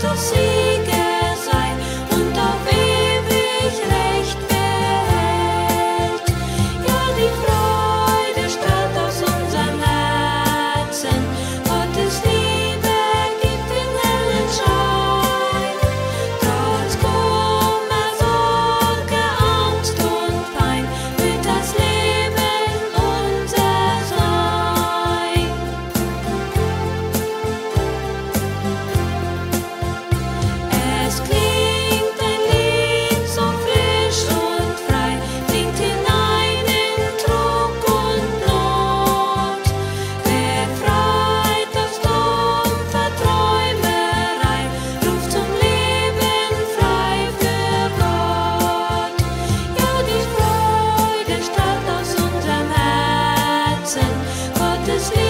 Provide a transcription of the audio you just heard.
Cristo siga. to sleep.